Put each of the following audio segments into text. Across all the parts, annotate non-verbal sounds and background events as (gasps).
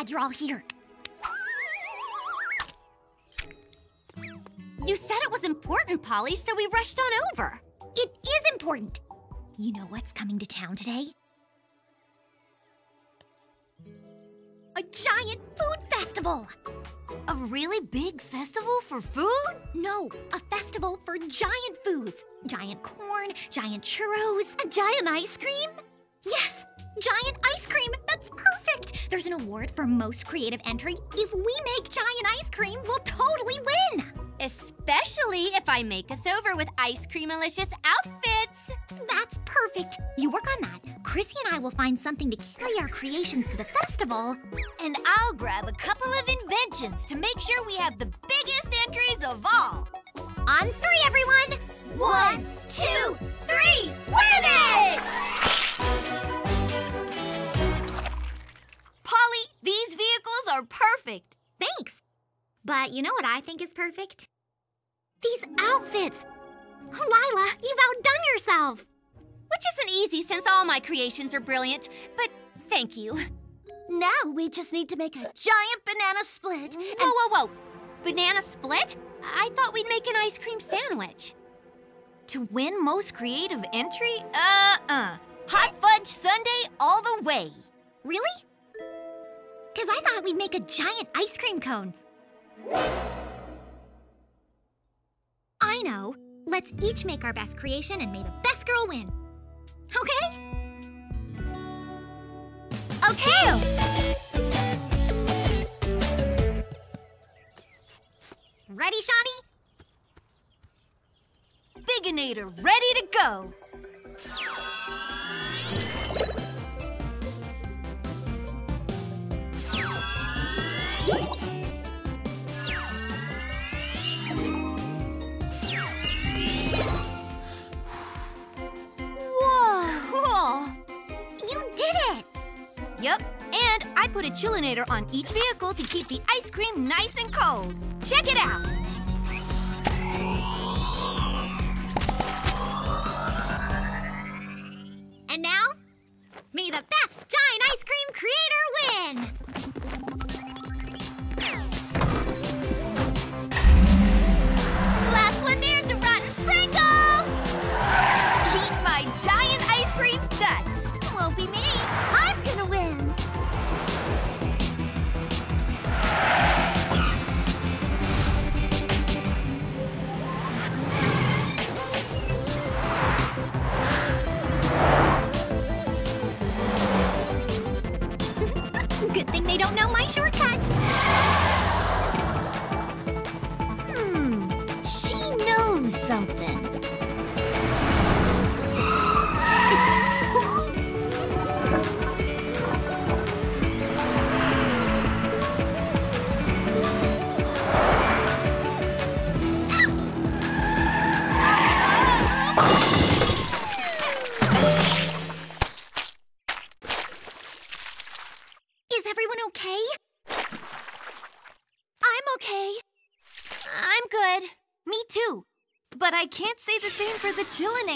glad you're all here. You said it was important, Polly, so we rushed on over. It is important. You know what's coming to town today? A giant food festival! A really big festival for food? No, a festival for giant foods. Giant corn, giant churros, a giant ice cream? There's an award for most creative entry. If we make giant ice cream, we'll totally win! Especially if I make us over with ice cream-alicious outfits. That's perfect. You work on that. Chrissy and I will find something to carry our creations to the festival. And I'll grab a couple of inventions to make sure we have the biggest entries of all. On three, everyone! One, two, three, win it! Are perfect. Thanks. But you know what I think is perfect? These outfits! Lila, you've outdone yourself! Which isn't easy since all my creations are brilliant, but thank you. Now we just need to make a giant banana split. Whoa, whoa, whoa! Banana split? I thought we'd make an ice cream sandwich. To win most creative entry? Uh-uh. Hot fudge sundae all the way. Really? Because I thought we'd make a giant ice cream cone. I know. Let's each make our best creation and may the best girl win. Okay? Okay! Ready, Shani? Biginator ready to go. Yep, and I put a chillinator on each vehicle to keep the ice cream nice and cold. Check it out. And now, may the best giant ice cream creator win! Something.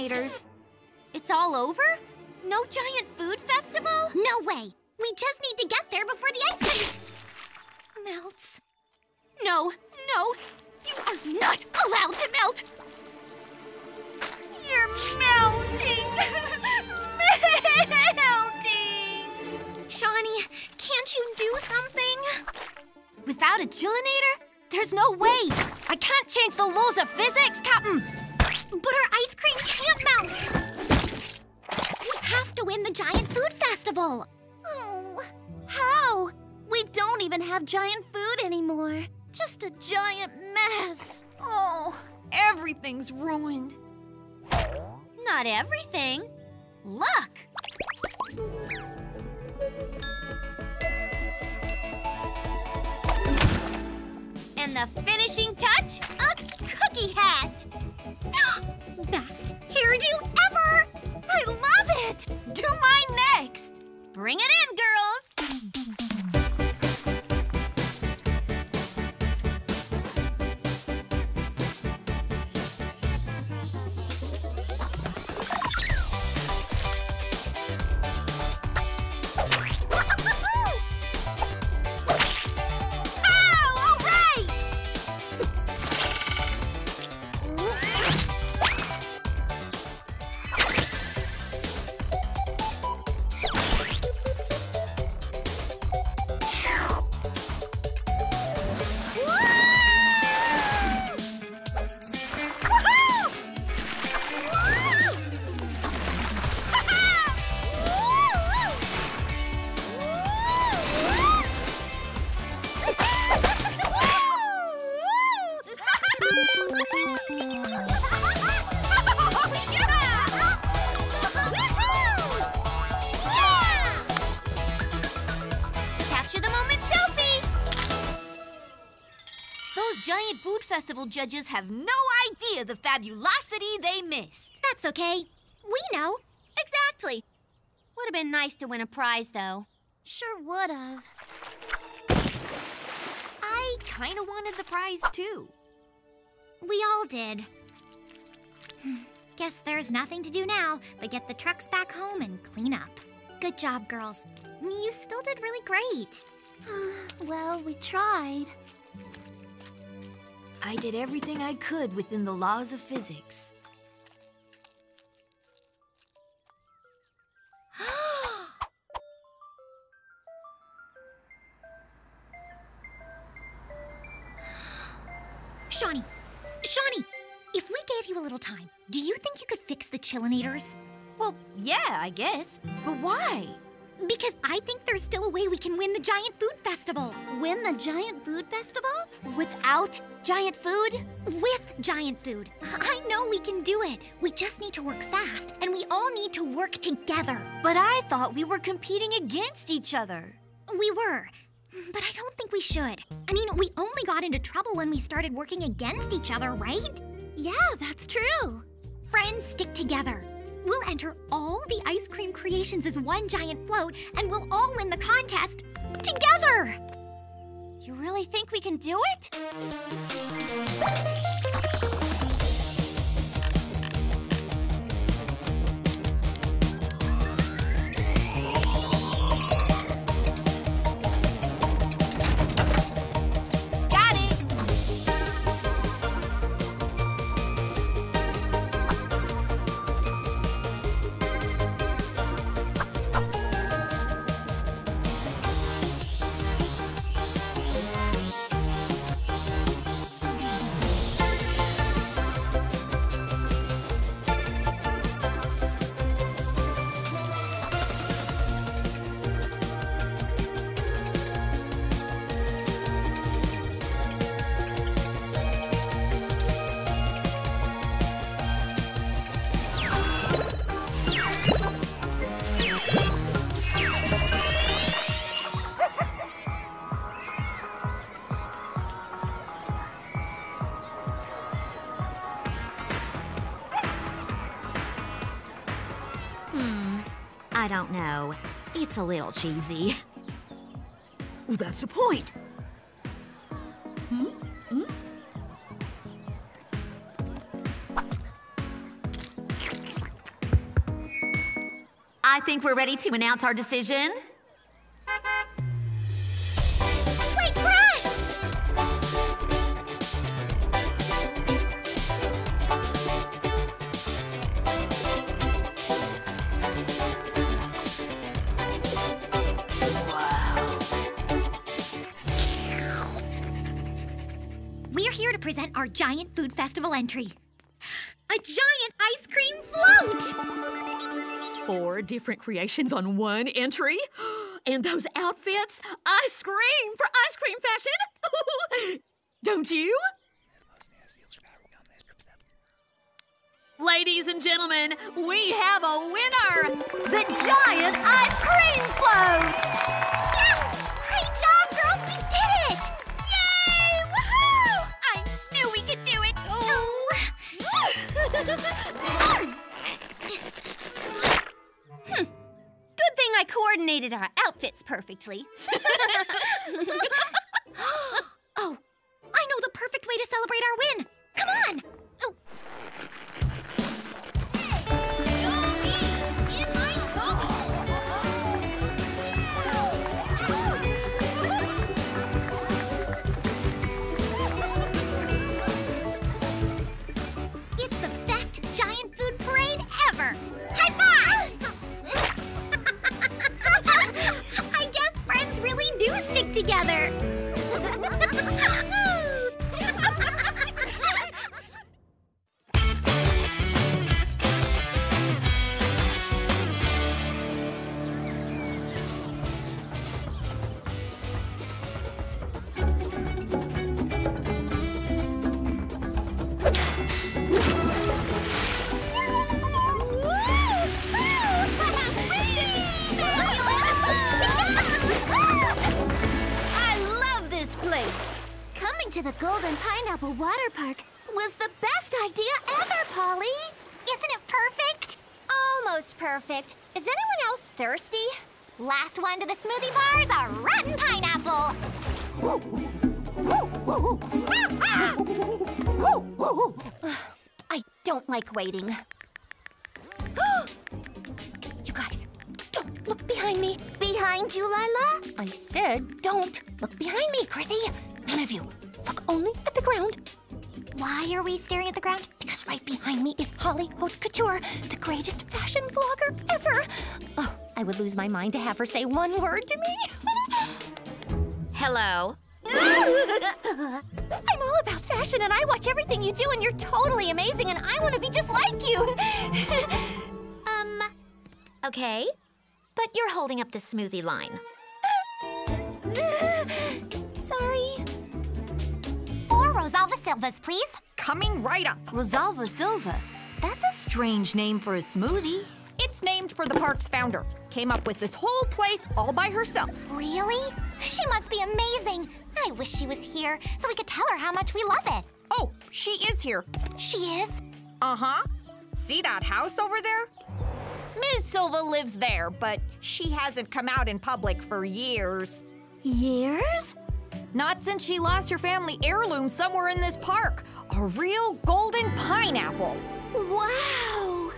It's all over? No giant food festival? No way. We just need to get there before the ice cream melts. No, no. You are not allowed to melt. You're melting. (laughs) melting. Shani, can't you do something? Without a chillinator, there's no way. I can't change the laws of physics, Captain. But our ice cream can't melt. We have to win the giant food festival. Oh, how? We don't even have giant food anymore. Just a giant mess. Oh, everything's ruined. Not everything. Look. And the finishing touch, a cookie hat. Best hairdo ever. I love it! Do mine next. Bring it in, girls. Giant food festival judges have no idea the fabulosity they missed. That's okay. We know. Exactly. Would have been nice to win a prize, though. Sure would have. I kind of wanted the prize, too. We all did. Hmm. Guess there's nothing to do now but get the trucks back home and clean up. Good job, girls. You still did really great. (sighs) well, we tried. I did everything I could within the laws of physics. (gasps) Shani! Shani! If we gave you a little time, do you think you could fix the chillinators? Well, yeah, I guess. But why? Because I think there's still a way we can win the Giant Food Festival. Win the Giant Food Festival? Without giant food? With giant food. I know we can do it. We just need to work fast, and we all need to work together. But I thought we were competing against each other. We were, but I don't think we should. I mean, we only got into trouble when we started working against each other, right? Yeah, that's true. Friends stick together. We'll enter all the ice cream creations as one giant float, and we'll all win the contest together! You really think we can do it? I don't know. It's a little cheesy. Well, that's the point. Hmm? Hmm? I think we're ready to announce our decision. Present our giant food festival entry. A giant ice cream float! Four different creations on one entry? (gasps) And those outfits? I scream for ice cream fashion! (laughs) Don't you? Ladies and gentlemen, we have a winner! The giant ice cream float! Hmm. Good thing I coordinated our outfits perfectly. (laughs) oh, I know the perfect way to celebrate our win. Pineapple Water Park was the best idea ever, Polly! Isn't it perfect? Almost perfect. Is anyone else thirsty? Last one to the smoothie bars, a rotten pineapple. I don't like waiting. (gasps) you guys, don't look behind me. Behind you, Lila? I said don't look behind me, Chrissy. None of you. Only at the ground. Why are we staring at the ground? Because right behind me is Holly Haute Couture, the greatest fashion vlogger ever. Oh, I would lose my mind to have her say one word to me. (laughs) Hello. (laughs) I'm all about fashion and I watch everything you do and you're totally amazing and I want to be just like you. (laughs) Um, okay. But you're holding up the smoothie line. Rosalva Silvas, please. Coming right up. Rosalva Silva. That's a strange name for a smoothie. It's named for the park's founder. Came up with this whole place all by herself. Really? She must be amazing. I wish she was here so we could tell her how much we love it. Oh, she is here. She is? Uh huh. See that house over there? Ms. Silva lives there, but she hasn't come out in public for years. Years? Not since she lost her family heirloom somewhere in this park. A real golden pineapple. Wow.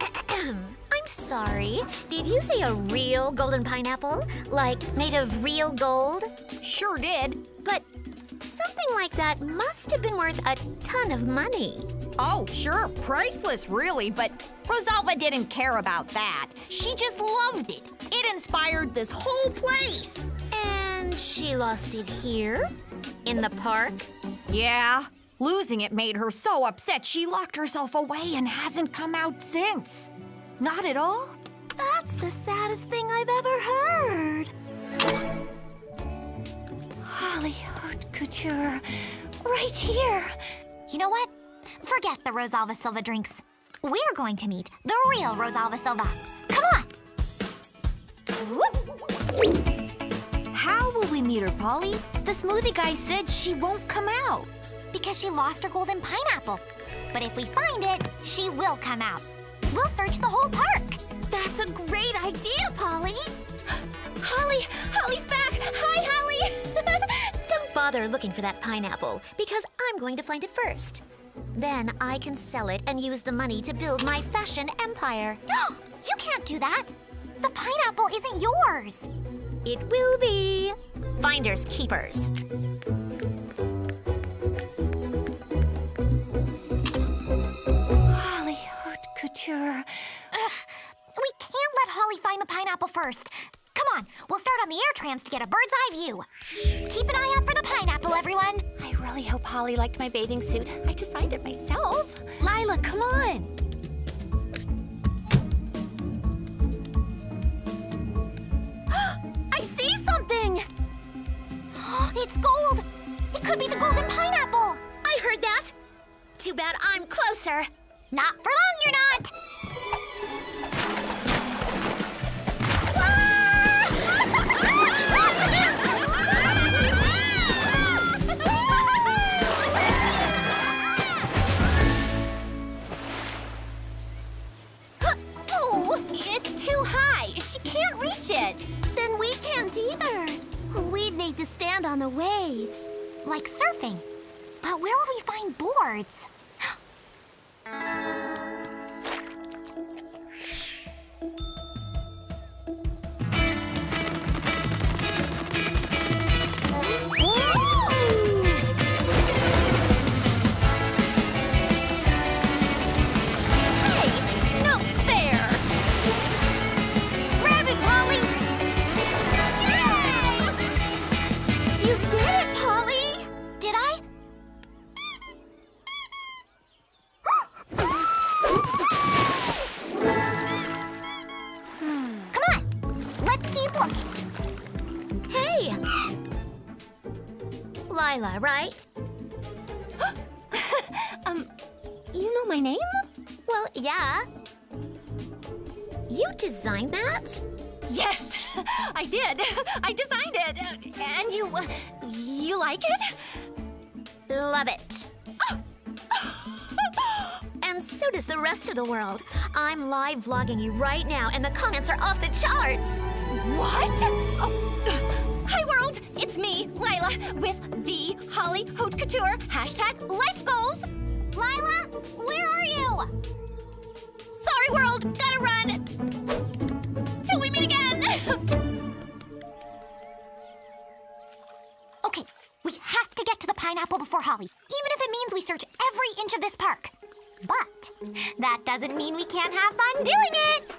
(clears throat) I'm sorry. Did you say a real golden pineapple? Like made of real gold? Sure did. But something like that must have been worth a ton of money. Oh, sure, priceless, really, but Rosalva didn't care about that. She just loved it. It inspired this whole place. She lost it here? In the park? Yeah, losing it made her so upset she locked herself away and hasn't come out since. Not at all. That's the saddest thing I've ever heard. Holly Haute Couture, right here. You know what? Forget the Rosalva Silva drinks. We're going to meet the real Rosalva Silva. Come on! How will we meet her, Polly? The smoothie guy said she won't come out. Because she lost her golden pineapple. But if we find it, she will come out. We'll search the whole park. That's a great idea, Polly. (gasps) Holly, Holly's back. Hi, Holly. (laughs) Don't bother looking for that pineapple, because I'm going to find it first. Then I can sell it and use the money to build my fashion empire. No! (gasps) You can't do that. The pineapple isn't yours. It will be. Finders keepers. Holly Haute Couture. We can't let Holly find the pineapple first. Come on, we'll start on the air trams to get a bird's eye view. Keep an eye out for the pineapple, everyone. I really hope Holly liked my bathing suit. I designed it myself. Lila, come on. (gasps) It's gold. It could be the golden pineapple. I heard that. Too bad I'm closer. Not for long, you're not. On the waves. Like surfing. But where will we find boards? My name? Well, yeah. You designed that? Yes, (laughs) I did. I designed it. And you, uh, you like it? Love it. (gasps) and so does the rest of the world. I'm live vlogging you right now, and the comments are off the charts. What? Oh. (clears throat) Hi, world! It's me, Lila, with the Holly Haute Couture hashtag life goals. Lila, where are you? Sorry, world, gotta run. Till we meet again. (laughs) okay, we have to get to the pineapple before Holly, even if it means we search every inch of this park. But that doesn't mean we can't have fun doing it.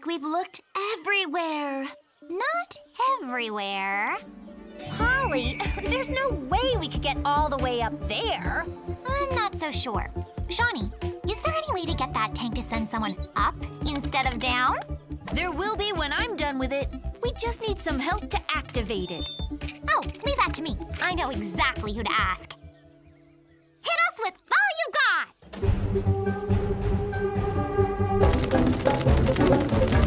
Like we've looked everywhere. Not everywhere. Holly, (laughs) there's no way we could get all the way up there. I'm not so sure. Shani, is there any way to get that tank to send someone up instead of down? there will be when I'm done with it. We just need some help to activate it. Oh, leave that to me. I know exactly who to ask. Hit us with all you've got! Thank you.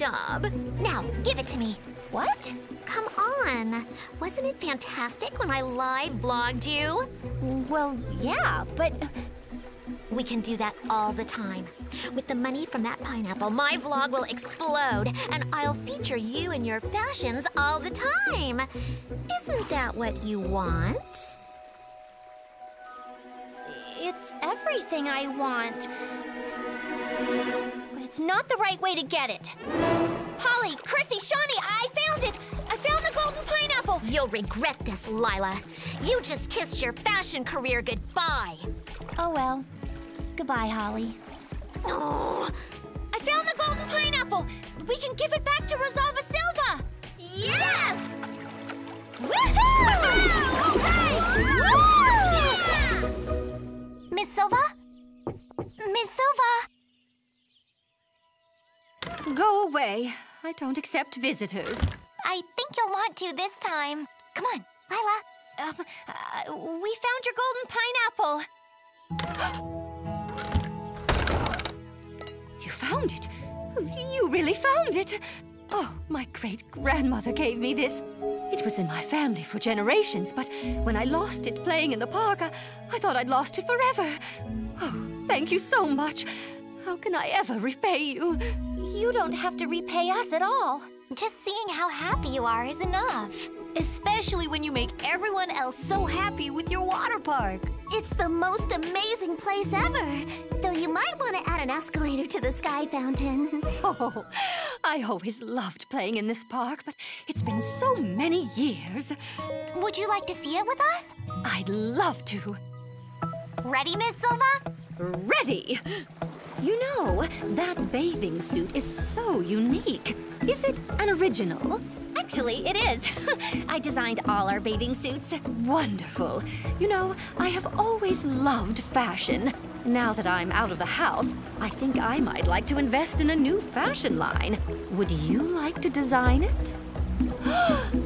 Job. Now, give it to me. What? Come on. Wasn't it fantastic when I live vlogged you? Well, yeah, but We can do that all the time. With the money from that pineapple, my vlog will explode, and I'll feature you and your fashions all the time. Isn't that what you want? it's everything I want. It's not the right way to get it. Holly, Chrissy, Shani, I found it! I found the golden pineapple! You'll regret this, Lila. You just kissed your fashion career goodbye. Oh well. Goodbye, Holly. Oh, I found the golden pineapple! We can give it back to Rosalva Silva! yes! Miss Silva? Miss Silva? Go away. I don't accept visitors. I think you'll want to this time. Come on, Lila. Um, uh, we found your golden pineapple! (gasps) You found it. You really found it. Oh, my great grandmother gave me this. It was in my family for generations, but when I lost it playing in the park, I, I thought I'd lost it forever. Oh, thank you so much. How can I ever repay you? You don't have to repay us at all. Just seeing how happy you are is enough. Especially when you make everyone else so happy with your water park. It's the most amazing place ever. Though you might want to add an escalator to the sky fountain. (laughs) Oh, I always loved playing in this park, but it's been so many years. Would you like to see it with us? I'd love to. Ready, Miss Silva? Ready! You know, that bathing suit is so unique. Is it an original? Actually, it is. (laughs) I designed all our bathing suits. Wonderful. You know, I have always loved fashion. Now that I'm out of the house, I think I might like to invest in a new fashion line. Would you like to design it? (gasps) (gasps)